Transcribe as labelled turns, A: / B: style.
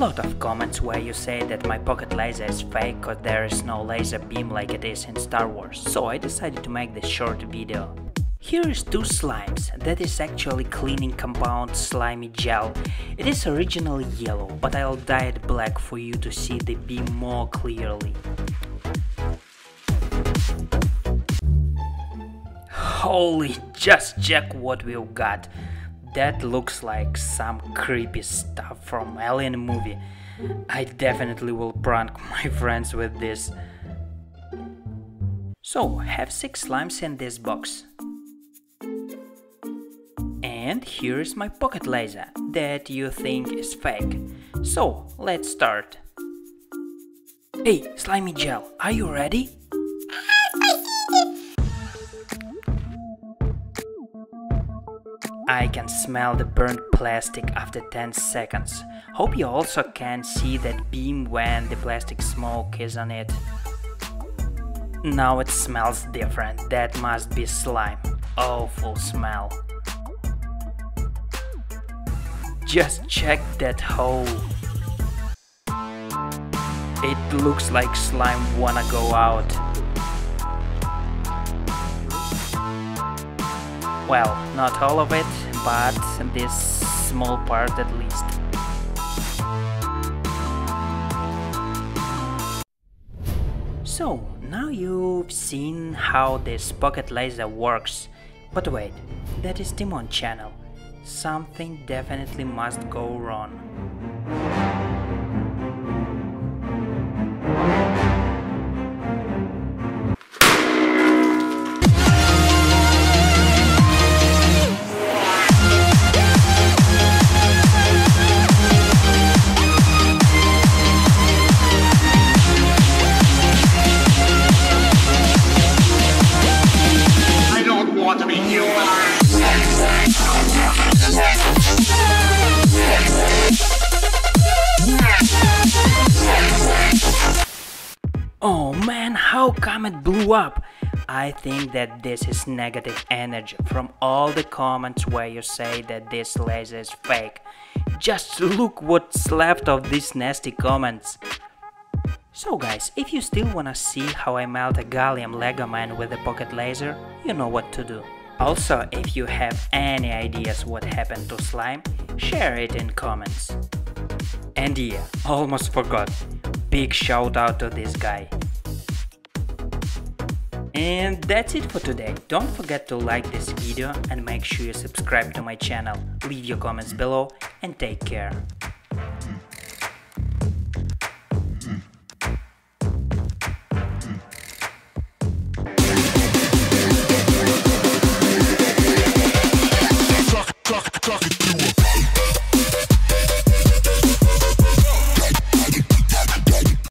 A: Lot of comments where you say that my pocket laser is fake cause there is no laser beam like it is in Star Wars, so I decided to make this short video. Here is two slimes, that is actually cleaning compound slimy gel. It is originally yellow, but I'll dye it black for you to see the beam more clearly. Holy, just check what we've got. That looks like some creepy stuff from Alien movie. I definitely will prank my friends with this. So, have 6 slimes in this box. And here is my pocket laser that you think is fake. So, let's start. Hey, slimy gel, are you ready? I can smell the burnt plastic after 10 seconds. Hope you also can see that beam when the plastic smoke is on it. Now it smells different, that must be slime. Awful smell. Just check that hole. It looks like slime wanna go out. Well, not all of it, but this small part at least. So, now you've seen how this pocket laser works. But wait, that is Timon channel. Something definitely must go wrong. It blew up? I think that this is negative energy from all the comments where you say that this laser is fake. Just look what's left of these nasty comments. So guys, if you still wanna see how I melt a gallium Lego man with a pocket laser, you know what to do. Also, if you have any ideas what happened to slime, share it in comments. And yeah, almost forgot. Big shout out to this guy. And that's it for today. Don't forget to like this video and make sure you subscribe to my channel. Leave your comments below and take care.